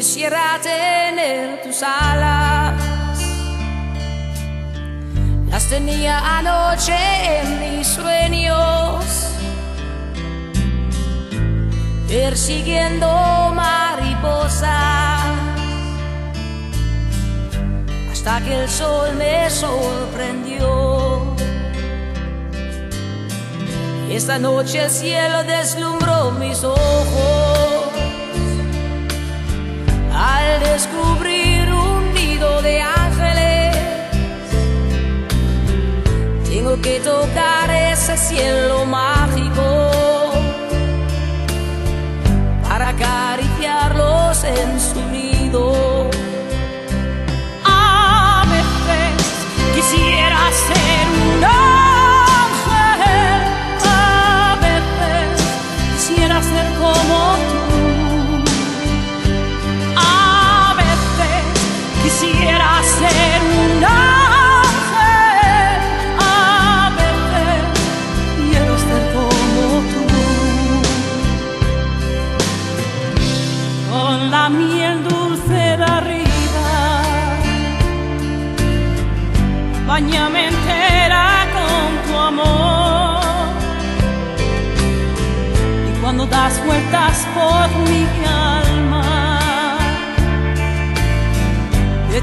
Quisiera tener tus alas. Las tenía anoche en mis sueños. Persiguiendo mariposas. Hasta que el sol me sorprendió. Esta noche el cielo deslumbró mis ojos al descubrir un nido de ángeles. Tengo que tocar ese cielo mágico quisiera ser un ángel, a veces quiero ser como tú. Con la miel dulce de arriba, bañame entera con tu amor. Y cuando das vueltas por mi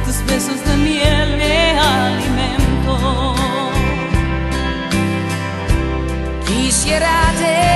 tus besos de miel me alimento. Quisiera tener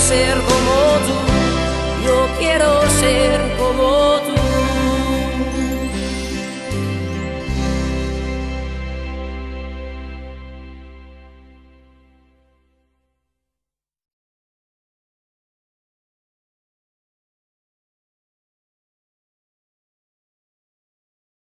ser como tú, yo quiero ser como tú.